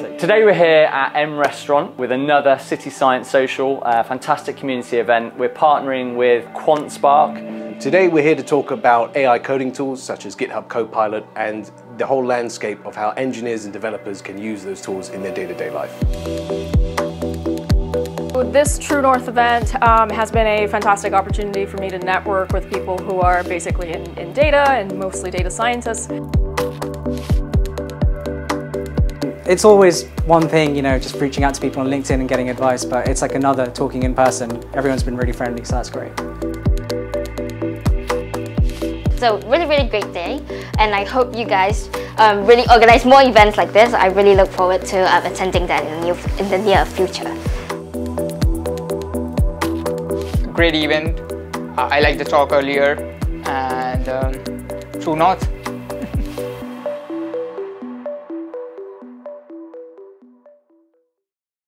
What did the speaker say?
So today we're here at M Restaurant with another City Science Social, a fantastic community event. We're partnering with QuantSpark. Today we're here to talk about AI coding tools such as GitHub Copilot and the whole landscape of how engineers and developers can use those tools in their day-to-day life. This TrueNorth event um, has been a fantastic opportunity for me to network with people who are basically in, in data and mostly data scientists. It's always one thing, you know, just reaching out to people on LinkedIn and getting advice, but it's like another talking in person. Everyone's been really friendly, so that's great. So really, really great day, and I hope you guys um, really organize more events like this. I really look forward to uh, attending that in the, near, in the near future. Great event. I liked the talk earlier, and um, TrueNorth